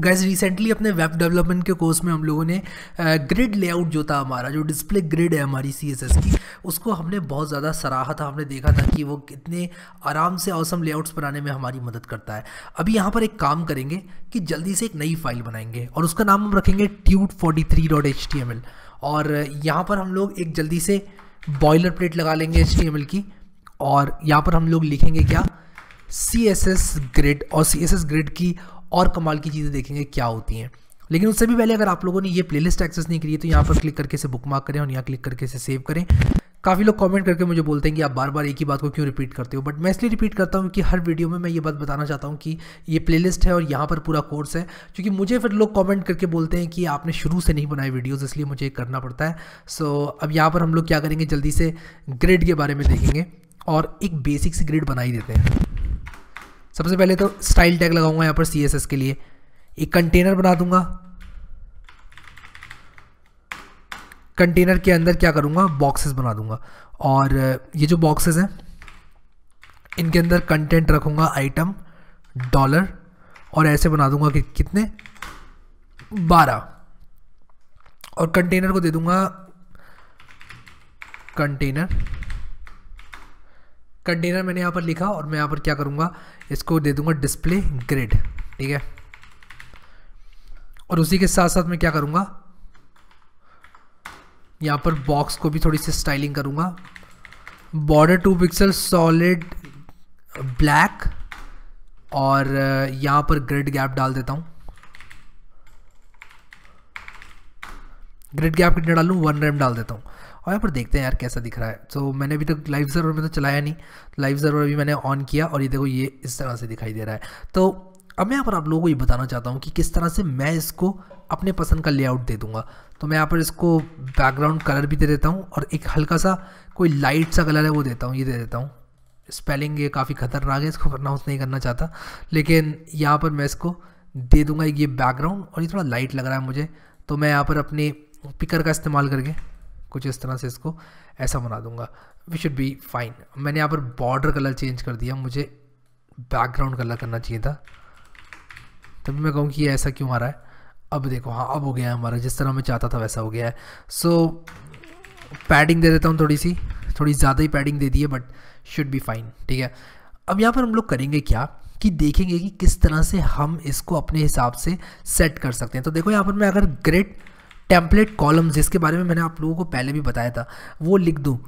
Gas recently अपने web development के course में हम लोगों ने ग्रिड लेआउट जो था हमारा, जो डिस्प्ले ग्रिड है हमारी सीएसएस की, उसको हमने बहुत ज़्यादा सराहा था, हमने देखा था कि वो कितने आराम से औसम लेआउट्स बनाने में हमारी मदद करता है। अभी यहाँ पर एक काम करेंगे कि जल्दी से एक नई फ़ाइल बनाएँगे और उसका नाम हम रखेंगे tut forty three dot H T M L और यहाँ पर हम लोग एक जल्दी से बॉयलर प्लेट लगा लेंगे एच टी एम एल की और यहाँ पर हम लोग लिखेंगे क्या? सी एस एस ग्रिड और सी एस एस ग्रिड की और कमाल की चीज़ें देखेंगे क्या होती हैं। लेकिन उससे भी पहले अगर आप लोगों ने ये प्लेलिस्ट एक्सेस नहीं करी है तो यहाँ पर क्लिक करके इसे बुक मार्क करें और यहाँ क्लिक करके इसे सेव करें। काफ़ी लोग कमेंट करके मुझे बोलते हैं कि आप बार बार एक ही बात को क्यों रिपीट करते हो? बट मैं इसलिए रिपीट करता हूँ कि हर वीडियो में मैं ये बात बताना चाहता हूँ कि ये प्लेलिस्ट है और यहाँ पर पूरा कोर्स है। क्योंकि मुझे फिर लोग कमेंट करके बोलते हैं कि आपने शुरू से नहीं बनाए वीडियोज़ इसलिए मुझे करना पड़ता है। सो अब यहाँ पर हम लोग क्या करेंगे, जल्दी से ग्रिड के बारे में देखेंगे और एक बेसिक सी ग्रिड बना ही देते हैं। सबसे पहले तो स्टाइल टैग लगाऊँगा यहाँ पर सीएसएस के लिए। एक कंटेनर बना दूँगा। कंटेनर के अंदर क्या करूँगा? बॉक्सेस बना दूँगा। और ये जो बॉक्सेस हैं, इनके अंदर कंटेंट रखूँगा आइटम डॉलर और ऐसे बना दूँगा कि कितने? बारह। और कंटेनर को दे दूँगा कंटेनर कंटेनर मैंने यहाँ पर लिखा और मैं यहाँ पर क्या करूँगा, इसको दे दूँगा डिस्प्ले ग्रिड ठीक है? और उसी के साथ साथ मैं क्या करूँगा, यहाँ पर बॉक्स को भी थोड़ी सी स्टाइलिंग करूँगा। Border two pixel solid black और यहाँ पर ग्रिड गैप डाल देता हूँ। ग्रिड गैप कितने डालूँ? वन रैम डाल देता हूँ। और यहाँ पर देखते हैं यार कैसा दिख रहा है। तो मैंने अभी तक लाइव सर्वर में तो चलाया नहीं। लाइव सर्वर अभी मैंने ऑन किया और ये देखो, ये इस तरह से दिखाई दे रहा है। तो अब मैं यहाँ पर आप लोगों को ये बताना चाहता हूँ कि किस तरह से मैं इसको अपने पसंद का लेआउट दे दूँगा। तो मैं यहाँ पर इसको बैकग्राउंड कलर भी दे देता हूँ और एक हल्का सा कोई लाइट सा कलर है वो देता हूँ, ये दे देता हूँ। स्पेलिंग ये काफ़ी खतरनाक है, इसको करना नहीं करना चाहता। लेकिन यहाँ पर मैं इसको दे दूँगा ये बैकग्राउंड और ये थोड़ा लाइट लग रहा है मुझे। तो मैं यहाँ पर अपने पिकर का इस्तेमाल करके कुछ इस तरह से इसको ऐसा बना दूँगा वी शुड बी फाइन मैंने यहाँ पर बॉर्डर कलर चेंज कर दिया मुझे बैकग्राउंड कलर करना चाहिए था। तभी मैं कहूँ कि ऐसा क्यों आ रहा है? अब देखो हाँ अब हो गया है हमारा जिस तरह मैं चाहता था वैसा हो गया है। सो so, पैडिंग दे देता हूँ थोड़ी सी थोड़ी ज़्यादा ही पैडिंग दे दी है बट शुड बी फाइन ठीक है? अब यहाँ पर हम लोग करेंगे क्या? कि देखेंगे कि किस तरह से हम इसको अपने हिसाब से सेट कर सकते हैं। तो देखो यहाँ पर मैं अगर ग्रेट टेम्पलेट कॉलम जिसके बारे में मैंने आप लोगों को पहले भी बताया था वो लिख दूँ।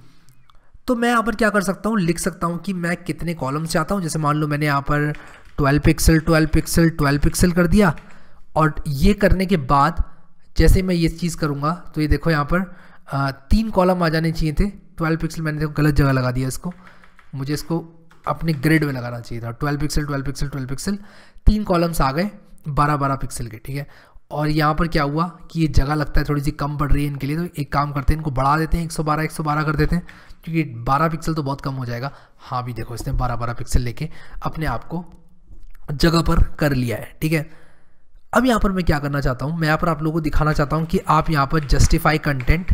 तो मैं यहाँ पर क्या कर सकता हूँ? लिख सकता हूँ कि मैं कितने कॉलम्स चाहता हूँ। जैसे मान लो मैंने यहाँ पर 12 पिक्सल 12 पिक्सल 12 पिक्सल कर दिया और ये करने के बाद जैसे मैं ये चीज़ करूँगा तो ये देखो यहाँ पर आ, तीन कॉलम आ जाने चाहिए थे। 12 पिक्सल मैंने देखो गलत जगह लगा दिया इसको। मुझे इसको अपने ग्रेड में लगाना चाहिए था। 12 पिक्सल 12 पिक्सल 12 पिक्सल तीन कॉलम्स आ गए 12 12 पिक्सल के ठीक है? और यहाँ पर क्या हुआ कि ये जगह लगता है थोड़ी सी कम पड़ रही है इनके लिए तो एक काम करते हैं, इनको बढ़ा देते हैं 112 112 कर देते हैं, क्योंकि 12 पिक्सल तो बहुत कम हो जाएगा। हाँ भी देखो, इसने 12 12 पिक्सल लेके अपने आप को जगह पर कर लिया है, ठीक है? अब यहाँ पर मैं क्या करना चाहता हूँ, मैं यहाँ पर आप लोगों को दिखाना चाहता हूँ कि आप यहाँ पर जस्टिफाई कंटेंट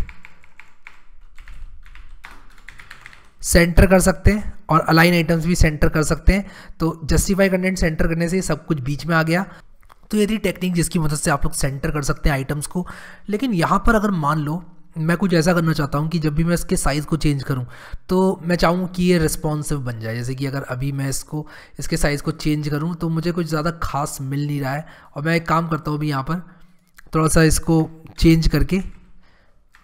सेंटर कर सकते हैं और अलाइन आइटम्स भी सेंटर कर सकते हैं। तो जस्टिफाई कंटेंट सेंटर करने से सब कुछ बीच में आ गया। तो ये थी टेक्निक जिसकी मदद से आप लोग सेंटर कर सकते हैं आइटम्स को। लेकिन यहाँ पर अगर मान लो, मैं कुछ ऐसा करना चाहता हूँ कि जब भी मैं इसके साइज़ को चेंज करूँ तो मैं चाहूँ कि ये रिस्पॉन्सिव बन जाए। जैसे कि अगर अभी मैं इसको, इसके साइज़ को चेंज करूँ तो मुझे कुछ ज़्यादा खास मिल नहीं रहा है। और मैं एक काम करता हूँ अभी यहाँ पर, थोड़ा सा इसको चेंज करके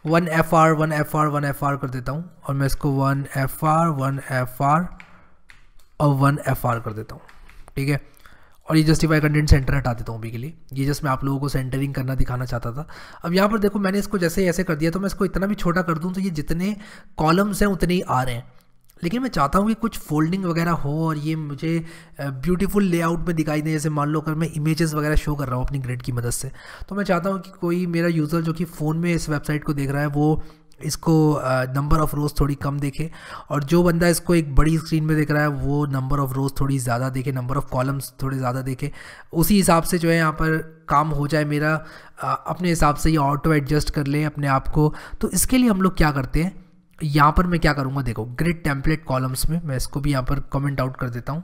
one F R one F R one F R कर देता हूँ। और मैं इसको one F R one F R और वन एफ़ आर कर देता हूँ। ठीक है? और ये जस्टिफाई कंटेंट सेंटर हटा देता हूँ अभी के लिए। ये जस्ट मैं आप लोगों को सेंटरिंग करना दिखाना चाहता था। अब यहाँ पर देखो, मैंने इसको जैसे ऐसे कर दिया तो मैं इसको इतना भी छोटा कर दूँ तो ये जितने कॉलम्स हैं, उतने ही आ रहे हैं। लेकिन मैं चाहता हूँ कि कुछ फोल्डिंग वगैरह हो और ये मुझे ब्यूटीफुल लेआउट में दिखाई दे। जैसे मान लो अगर मैं इमेजेस वगैरह शो कर रहा हूँ अपनी ग्रिड की मदद से तो मैं चाहता हूँ कि कोई मेरा यूज़र जो कि फ़ोन में इस वेबसाइट को देख रहा है, वो इसको नंबर ऑफ़ रोज़ थोड़ी कम देखे। और जो बंदा इसको एक बड़ी स्क्रीन में देख रहा है, वो नंबर ऑफ़ रोज़ थोड़ी ज़्यादा देखे नंबर ऑफ़ कॉलम्स थोड़े ज़्यादा देखे। उसी हिसाब से जो है यहाँ पर काम हो जाए मेरा। अपने हिसाब से ये ऑटो एडजस्ट कर ले अपने आप को। तो इसके लिए हम लोग क्या करते हैं? यहाँ पर मैं क्या करूँगा, देखो ग्रिड टेम्पलेट कॉलम्स में मैं इसको भी यहाँ पर कमेंट आउट कर देता हूँ।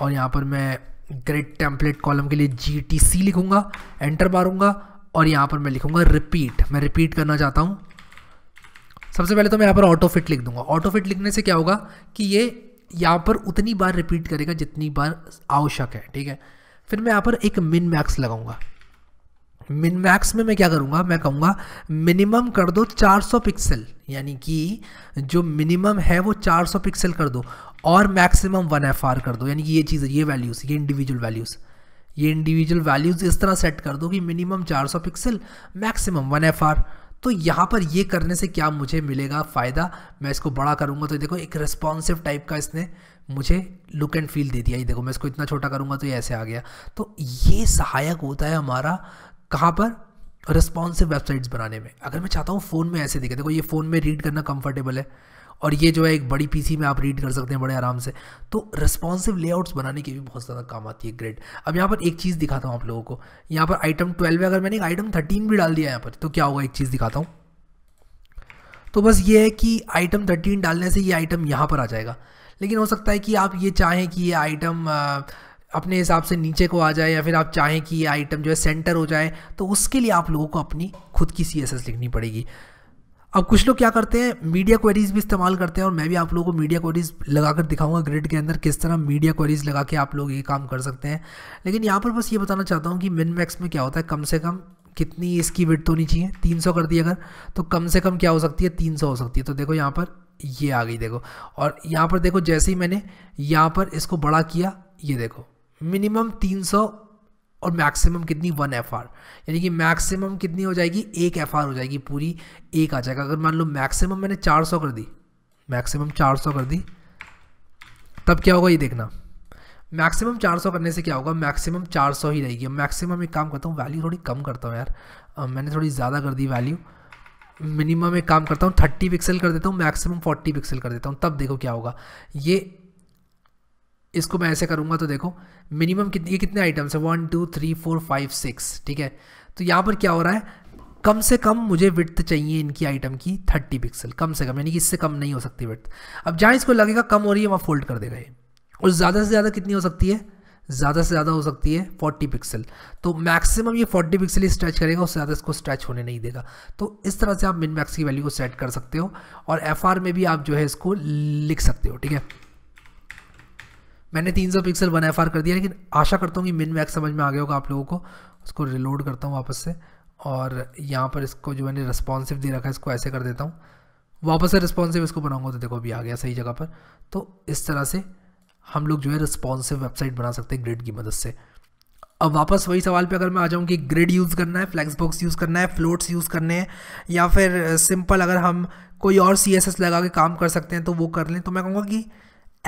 और यहाँ पर मैं ग्रेड टेम्पलेट कॉलम के लिए जी टी सी लिखूँगा एंटर मारूँगा। और यहाँ पर मैं लिखूँगा रिपीट मैं रिपीट करना चाहता हूँ। सबसे पहले तो मैं यहाँ पर ऑटो फिट लिख दूँगा। ऑटो फिट लिखने से क्या होगा कि ये यहाँ पर उतनी बार रिपीट करेगा जितनी बार आवश्यक है, ठीक है? फिर मैं यहाँ पर एक मिन मैक्स लगाऊँगा। मिन मैक्स में मैं क्या करूँगा? मैं कहूँगा मिनिमम कर दो 400 पिक्सल यानी कि जो मिनिमम है वो 400 पिक्सल कर दो और मैक्सिमम वन एफ़ कर दो। यानी कि ये चीज़, ये वैल्यूज़ ये इंडिविजुअल वैल्यूज़ ये इंडिविजुअल वैल्यूज़ इस तरह सेट कर दो कि minimum 400 pixel maximum one F तो यहाँ पर ये करने से क्या मुझे मिलेगा फ़ायदा? मैं इसको बड़ा करूँगा तो देखो, एक रिस्पॉन्सिव टाइप का इसने मुझे लुक एंड फील दे दिया। ये देखो, मैं इसको इतना छोटा करूँगा तो ये ऐसे आ गया। तो ये सहायक होता है हमारा कहाँ पर? रिस्पॉन्सिव वेबसाइट्स बनाने में। अगर मैं चाहता हूँ फ़ोन में ऐसे दिखे। देखो, ये फ़ोन में रीड करना कंफर्टेबल है। और ये जो है, एक बड़ी पीसी में आप रीड कर सकते हैं बड़े आराम से। तो रिस्पॉन्सिव लेआउट्स बनाने की भी बहुत ज़्यादा काम आती है ग्रेड अब यहाँ पर एक चीज़ दिखाता हूँ आप लोगों को। यहाँ पर आइटम ट्वेल्व है अगर मैंने आइटम थर्टीन भी डाल दिया यहाँ पर तो क्या होगा, एक चीज़ दिखाता हूँ। तो बस ये है कि आइटम थर्टीन डालने से ये आइटम यहाँ पर आ जाएगा। लेकिन हो सकता है कि आप ये चाहें कि ये आइटम अपने हिसाब से नीचे को आ जाए या फिर आप चाहें कि ये आइटम जो है सेंटर हो जाए तो उसके लिए आप लोगों को अपनी खुद की सीएसएस लिखनी पड़ेगी। अब कुछ लोग क्या करते हैं मीडिया क्वेरीज भी इस्तेमाल करते हैं और मैं भी आप लोगों को मीडिया क्वेरीज लगाकर दिखाऊँगा ग्रिड के अंदर किस तरह मीडिया क्वेरीज लगा के आप लोग ये काम कर सकते हैं। लेकिन यहाँ पर बस ये बताना चाहता हूँ कि मिन मैक्स में क्या होता है, कम से कम कितनी इसकी विड्थ होनी चाहिए? तीन सौ कर दी अगर तो कम से कम क्या हो सकती है, तीन सौ हो सकती है। तो देखो यहाँ पर ये आ गई देखो। और यहाँ पर देखो जैसे ही मैंने यहाँ पर इसको बड़ा किया, ये देखो मिनिमम तीन सौ और मैक्सिमम कितनी? वन एफ़ आर यानी कि मैक्सिमम कितनी हो जाएगी? एक एफ़ आर हो जाएगी पूरी। एक आ जाएगा। अगर मान लो मैक्सिमम मैंने चार सौ कर दी मैक्सिमम चार सौ कर दी, तब क्या होगा ये देखना? मैक्सिमम चार सौ करने से क्या होगा? मैक्सिमम चार सौ ही रहेगी। मैक्सिमम एक काम करता हूँ वैल्यू थोड़ी कम करता हूँ यार। मैंने थोड़ी ज़्यादा कर दी वैल्यू मिनिमम एक काम करता हूँ थर्टी पिक्सल कर देता हूँ मैक्सिमम फोर्टी पिक्सल कर देता हूँ। तब देखो क्या होगा। ये इसको मैं ऐसे करूँगा तो देखो मिनिमम कितने ये कितने आइटम्स है? One two three four five six ठीक है? तो यहाँ पर क्या हो रहा है? कम से कम मुझे विड्थ चाहिए इनकी आइटम की थर्टी पिक्सल कम से कम, यानी कि इससे कम नहीं हो सकती विड्थ अब जहाँ इसको लगेगा कम हो रही है, वहाँ फोल्ड कर देगा ये। और ज़्यादा से ज़्यादा कितनी हो सकती है? ज़्यादा से ज़्यादा हो सकती है 40 पिक्सल तो मैक्सिमम ये 40 पिक्सल ही स्ट्रेच करेगा, उससे ज़्यादा इसको स्ट्रेच होने नहीं देगा। तो इस तरह से आप मिन मैक्स की वैल्यू को सेट कर सकते हो, और एफआर में भी आप जो है इसको लिख सकते हो, ठीक है? मैंने 300 पिक्सल वन एफ़ कर दिया, लेकिन आशा करता हूँ कि मिन मैक्स समझ में आ गया होगा आप लोगों को। उसको रिलोड करता हूँ वापस से और यहाँ पर इसको जो मैंने रिस्पॉन्सिव दे रखा है, इसको ऐसे कर देता हूँ। वापस से रिस्पॉन्सिव इसको बनाऊँगा तो देखो अभी आ गया सही जगह पर। तो इस तरह से हम लोग जो है रिस्पॉन्सिव वेबसाइट बना सकते हैं ग्रिड की मदद से। अब वापस वही सवाल पे अगर मैं आ जाऊँ कि ग्रिड यूज़ करना है फ्लैक्स बॉक्स यूज़ करना है फ्लोट्स यूज़ करने हैं, या फिर सिंपल अगर हम कोई और सीएसएस लगा के काम कर सकते हैं तो वो कर लें। तो मैं कहूँगा कि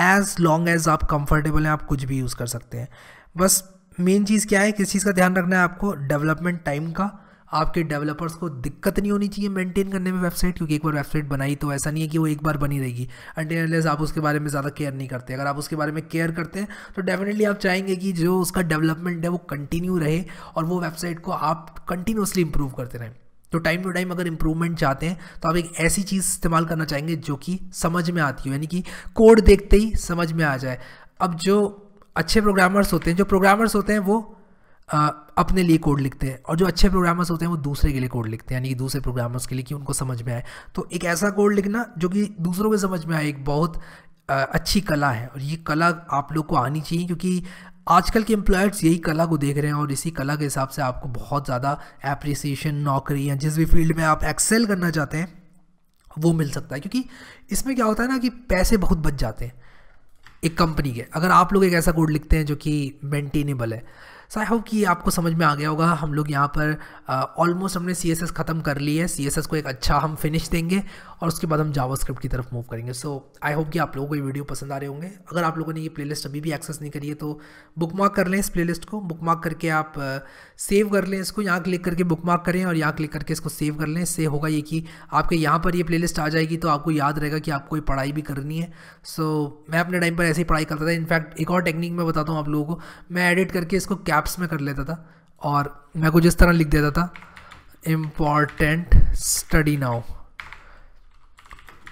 एज़ लॉन्ग एज आप कंफर्टेबल हैं, आप कुछ भी यूज़ कर सकते हैं। बस मेन चीज़ क्या है, किस चीज़ का ध्यान रखना है आपको? डेवलपमेंट टाइम का। आपके डेवलपर्स को दिक्कत नहीं होनी चाहिए मेंटेन करने में वेबसाइट क्योंकि एक बार वेबसाइट बनाई तो ऐसा नहीं है कि वो एक बार बनी रहेगी। अनलेस आप उसके बारे में ज़्यादा केयर नहीं करते। अगर आप उसके बारे में केयर करते हैं तो डेफिनेटली आप चाहेंगे कि जो उसका डेवलपमेंट है वो कंटिन्यू रहे और वो वेबसाइट को आप कंटिन्यूसली इंप्रूव करते रहें। तो टाइम टू टाइम अगर इंप्रूवमेंट चाहते हैं तो आप एक ऐसी चीज़ इस्तेमाल करना चाहेंगे जो कि समझ में आती हो यानी कि कोड देखते ही समझ में आ जाए। अब जो अच्छे प्रोग्रामर्स होते हैं जो प्रोग्रामर्स होते हैं वो आ, अपने लिए कोड लिखते हैं और जो अच्छे प्रोग्रामर्स होते हैं वो दूसरे के लिए कोड लिखते हैं यानी कि दूसरे प्रोग्रामर्स के लिए कि उनको समझ में आए। तो एक ऐसा कोड लिखना जो कि दूसरों के समझ में आए एक बहुत अच्छी कला है। और ये कला आप लोग को आनी चाहिए क्योंकि आजकल के एम्प्लॉयर्स यही कला को देख रहे हैं और इसी कला के हिसाब से आपको बहुत ज़्यादा एप्रिसिएशन नौकरी या जिस भी फ़ील्ड में आप एक्सेल करना चाहते हैं, वो मिल सकता है। क्योंकि इसमें क्या होता है ना कि पैसे बहुत बच जाते हैं एक कंपनी के। अगर आप लोग एक ऐसा कोड लिखते हैं जो कि मेंटेनेबल है सो आई होप कि आपको समझ में आ गया होगा। हम लोग यहाँ पर ऑलमोस्ट हमने सी एस एस ख़त्म कर ली है। सी एस एस को एक अच्छा हम फिनिश देंगे और उसके बाद हम जावा स्क्रिप्ट की तरफ़ मूव करेंगे। सो आई होप कि आप लोगों को ये वीडियो पसंद आ रहे होंगे। अगर आप लोगों ने ये प्लेलिस्ट अभी भी एक्सेस नहीं करी है तो बुक मार्क कर लें इस प्लेलिस्ट को। बुक मार्क करके आप सेव कर लें इसको। यहाँ क्लिक करके बुक मार्क करें और यहाँ क्लिक करके इसको सेव कर लें। इससे होगा ये कि आपके यहाँ पर ये प्ले आ जाएगी तो आपको याद रहेगा कि आपको ये पढ़ाई भी करनी है। सो so, मैं अपने टाइम पर ऐसे ही पढ़ाई करता था। इनफैक्ट एक और टेक्निक मैं बताता हूँ आप लोगों को। मैं एडिट करके इसको कैप्स में कर लेता था और मैं कुछ इस तरह लिख देता था इंपॉर्टेंट स्टडी नाउ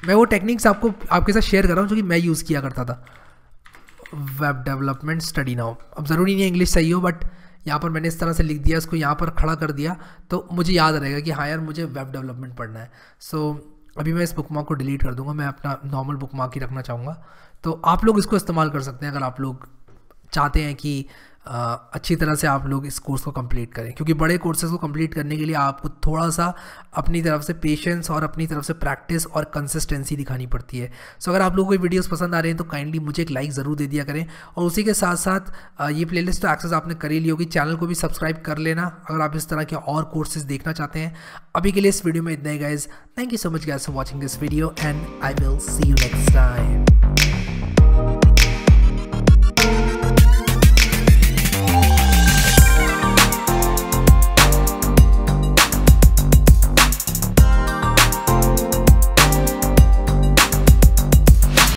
मैं वो टेक्निक्स आपको आपके साथ शेयर कर रहा हूँ जो कि मैं यूज़ किया करता था। वेब डेवलपमेंट स्टडी नाउ अब ज़रूरी नहीं इंग्लिश सही हो बट यहाँ पर मैंने इस तरह से लिख दिया इसको यहाँ पर खड़ा कर दिया तो मुझे याद रहेगा कि हाँ यार मुझे वेब डेवलपमेंट पढ़ना है। सो so, अभी मैं इस बुक मार्क को डिलीट कर दूँगा मैं अपना नॉर्मल बुक मार्क ही रखना चाहूँगा। तो आप लोग इसको इस्तेमाल कर सकते हैं अगर आप लोग चाहते हैं कि अच्छी तरह से आप लोग इस कोर्स को कंप्लीट करें। क्योंकि बड़े कोर्सेज को कंप्लीट करने के लिए आपको थोड़ा सा अपनी तरफ़ से पेशेंस और अपनी तरफ़ से प्रैक्टिस और कंसिस्टेंसी दिखानी पड़ती है। सो अगर आप लोगों को वीडियोस पसंद आ रहे हैं तो काइंडली मुझे एक लाइक ज़रूर दे दिया करें। और उसी के साथ साथ ये प्लेलिस्ट तो एक्सेस आपने कर ही ली होगी। चैनल को भी सब्सक्राइब कर लेना अगर आप इस तरह के और कोर्सेज देखना चाहते हैं। अभी के लिए इस वीडियो में इतना ही guys thank you so much guys for watching this video and I will see you next time